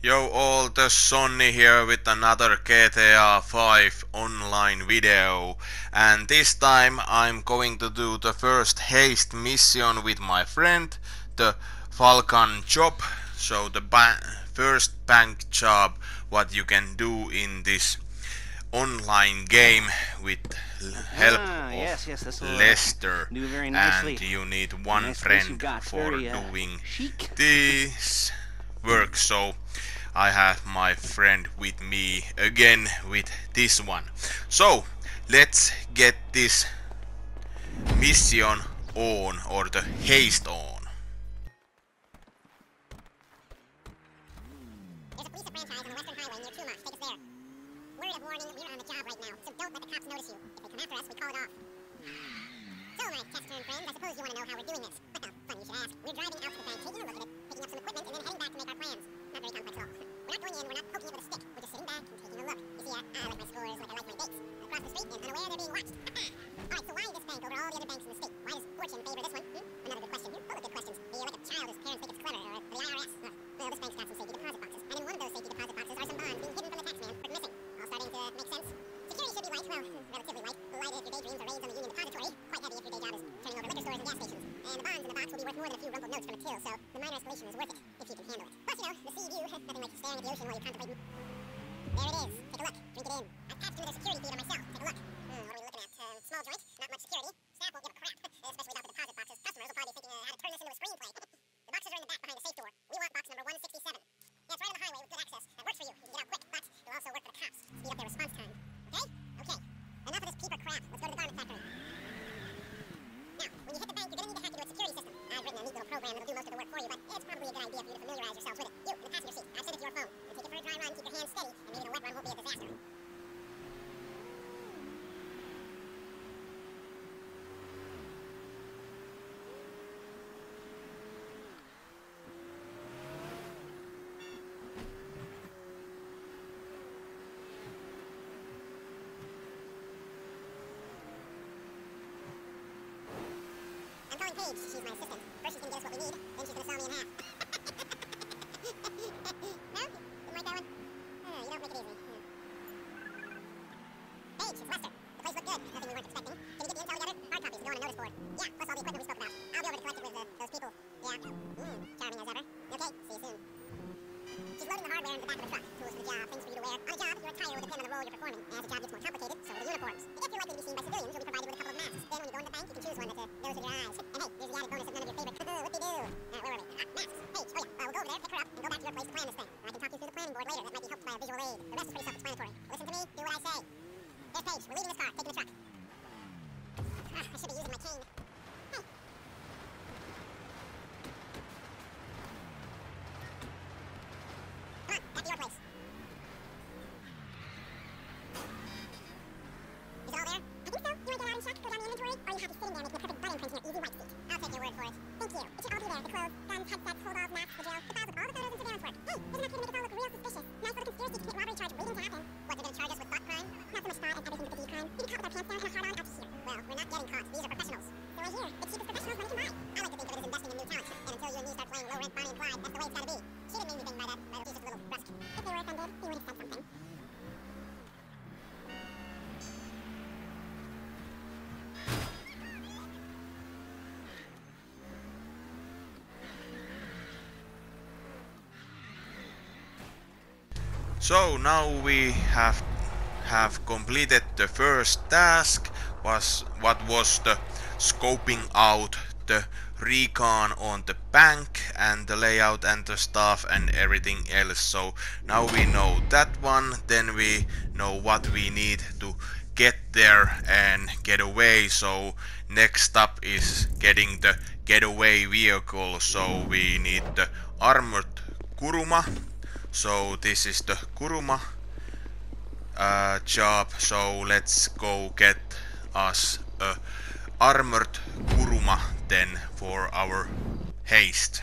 Yo all, the Soonni here with another GTA 5 online video. And this time I'm going to do the first heist mission with my friend, the Fleeca job, so the ba first bank job what you can do in this online game with help Ah, of yes, yes, Lester. Do very nicely. and you need one Nice friend for uh, doing chic. this work so I have my friend with me again with this one so let's get this mission on or the heist on so don't let the cops notice you. If they come after us, we call it off. So, my friends, I suppose you want to know how we're doing this. You should ask. We're driving out to the bank, taking a look at it, picking up some equipment, and then heading back to make our plans. Not very complex at all. We're not going in, we're not poking it with a stick. We're just sitting back and taking a look. You see, I, I like my scores like I like my dates. Across the street and unaware they're being watched. Alright, so why this bank over all the other banks in the state? Why does Fortune favor this one? Hmm? Another good question. Full of good questions. Do you like a child whose parents think it's clever, or the IRS? Well, this bank's got some small joint, not much security. Staff won't give a crap, especially without the deposit boxes. Customers will probably be thinking uh, how to turn this into a screenplay. the boxes are in the back behind the safe door. We want box number 167. Yeah, it's right on the highway with good access. That works for you. You can get out quick, but it'll also work for the cops. Speed up their response time. Okay? Okay. Enough of this peeper crap. Let's go to the garment factory. Now, when you hit the bank, you're gonna need to hack into its security system. I've written a neat little program that'll do most of the work for you, but it's probably a good idea for you to familiarize yourselves with it. You, in the passenger seat. I've sent it to your phone. And take it for a dry run, keep your hands steady, and maybe the wet run won't be a disaster. I'm calling Paige. She's my assistant. First she's gonna get us what we need, then she's gonna saw me in half. no? Didn't like that one? Oh, you don't make it easy. Hmm. Paige, it's Lester. The place looked good. Nothing we weren't expecting. Can you get the intel together? Hard copies. Go on a notice board. Yeah, plus all the equipment we spoke about. I'll be over to collect it with uh, those people. Yeah. Hmm, charming as ever. Okay, see you soon. She's loading the hardware into the back of the truck. Tools for the job, things for you to wear. On a job, your attire will depend on the role you're performing. As the job gets more complicated, so will the uniforms. If you're likely to be seen by civilians, you'll be provided with a couple of masks. Then when you go in the bank, you can choose one that uh, goes with your eyes. Here's the added bonus of none of your favorite. Whoopie-doo. Uh, where were we? Ah, masks. Paige. Oh yeah. Uh, we'll go over there, pick her up, and go back to your place to plan this thing. I can talk you through the planning board later. That might be helped by a visual aid. The rest is pretty self-explanatory. Listen to me. Do what I say. There's Paige. We're leaving this car. Taking the truck. Ah, I should and that's the way it's got to be. She didn't mean anything by that, but just a little brusque. If were offended, he would have said something. So now we have have completed the first task was what was the scoping out the recon on the bank and the layout and the stuff and everything else. So now we know that one then we know what we need to get there and get away. So next up is getting the getaway vehicle. So we need the armored kuruma. So this is the kuruma uh, job. So let's go get us a armored kuruma then for our heist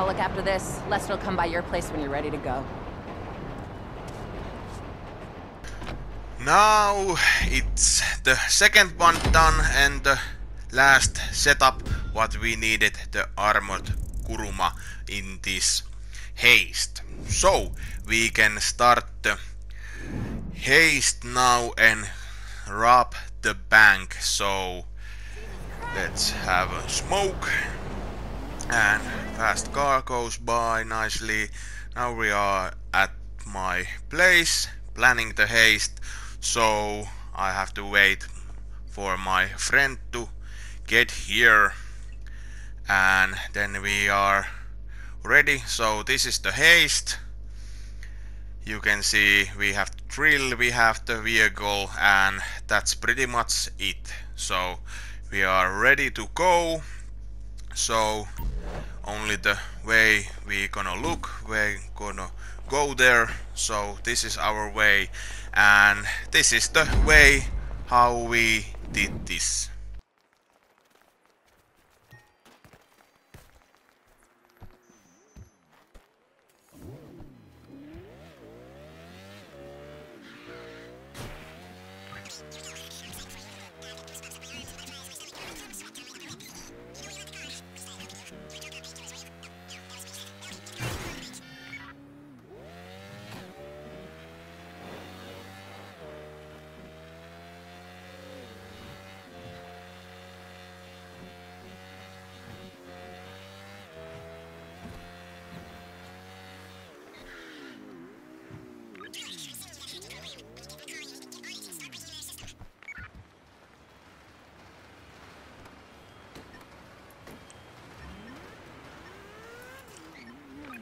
I'll look after this. Lester will come by your place when you're ready to go. Now it's the second one done and the last setup what we needed the armored Kuruma in this heist. So we can start the heist now and rob the bank. So let's have a smoke and fast car goes by nicely. Now we are at my place planning the heist. So I have to wait for my friend to get here. And then we are ready. So this is the heist. You can see we have the drill we have the vehicle and that's pretty much it. So we are ready to go so only the way we gonna look we gonna go there. So this is our way and this is the way how we did this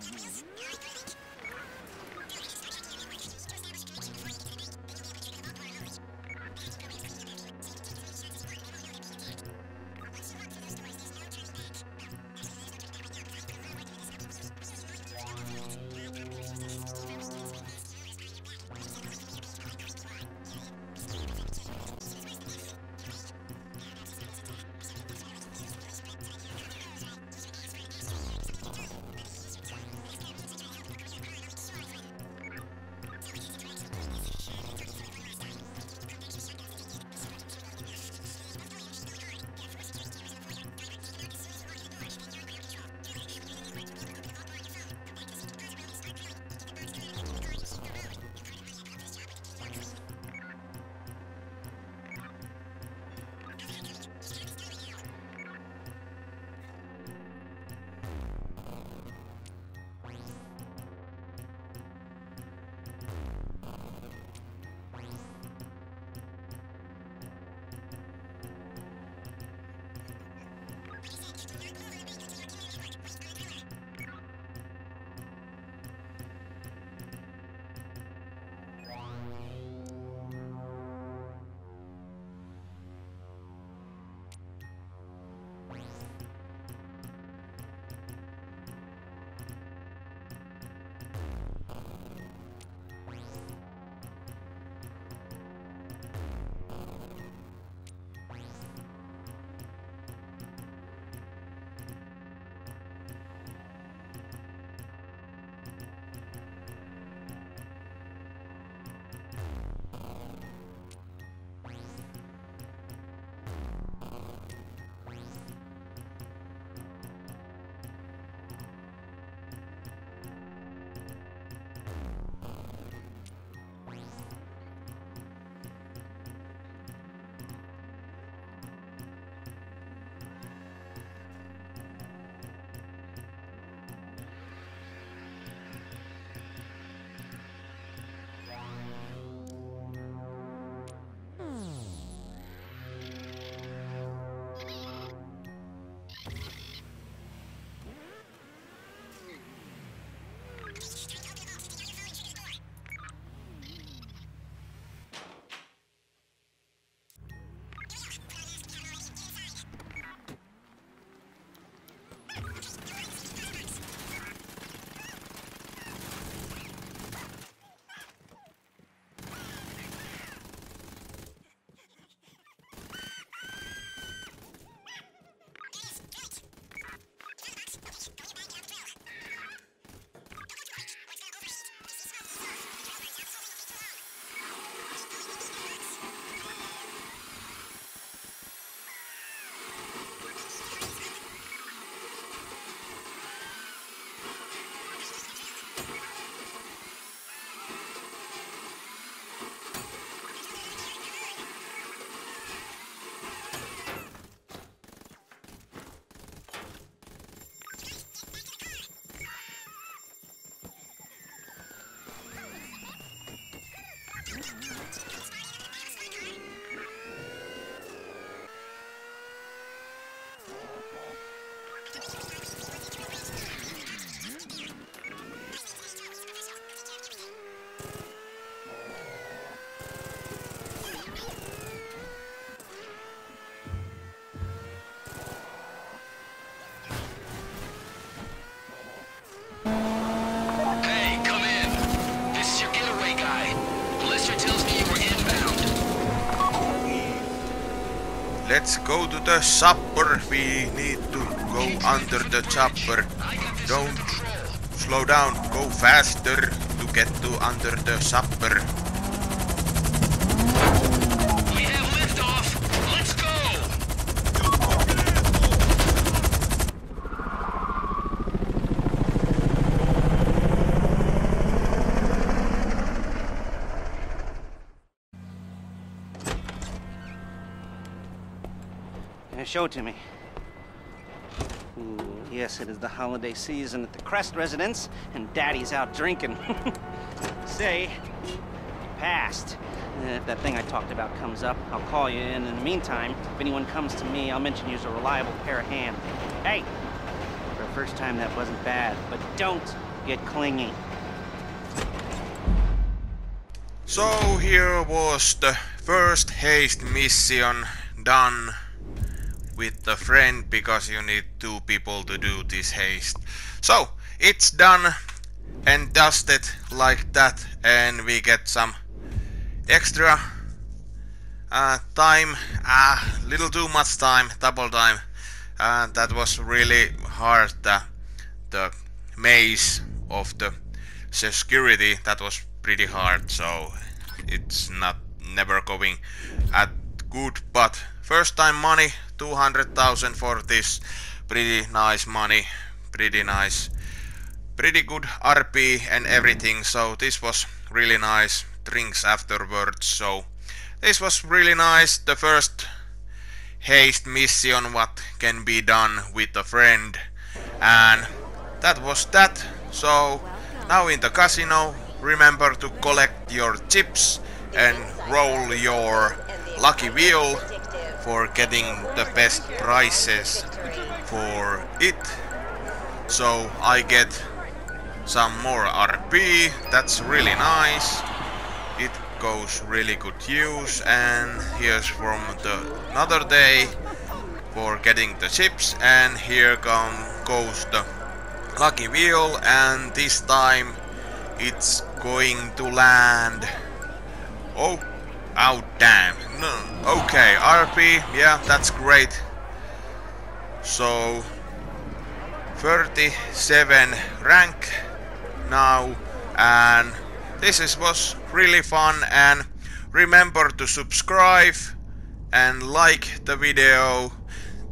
just know go to the chopper. We need to go under the chopper. Don't slow down, go faster to get to under the chopper. Show to me. Ooh, yes, it is the holiday season at the Crest residence, and Daddy's out drinking. Say, passed. Uh, If that thing I talked about comes up, I'll call you in. In the meantime, if anyone comes to me, I'll mention you as a reliable pair of hands. Hey, for a first time, that wasn't bad, but don't get clingy. So here was the first heist mission done with a friend because you need two people to do this heist. So it's done and dusted like that and we get some extra uh, time, a uh, little too much time, double time. Uh, that was really hard, the, the maze of the security, that was pretty hard, so it's not never going at good, but first time money, 200,000 for this, pretty nice money, pretty nice pretty good RP and everything, so this was really nice. Drinks afterwards, so this was really nice. The first heist mission what can be done with a friend, and that was that. So now in the casino, remember to collect your chips and roll your lucky wheel for getting the best prices for it. So I get some more RP, that's really nice. It goes really good use. And here's from the another day for getting the chips. And here come goes the lucky wheel. And this time it's going to land. Oh oh damn. No okay RP yeah that's great. So 37 rank now and this is, was really fun and remember to subscribe and like the video.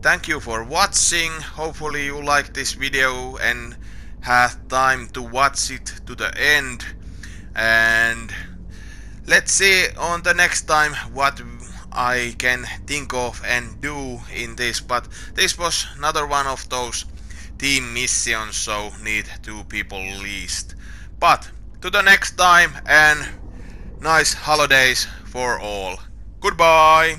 Thank you for watching. Hopefully you like this video and have time to watch it to the end. And let's see on the next time what I can think of and do in this but this was another one of those team missions so need two people least. But to the next time and nice holidays for all. Goodbye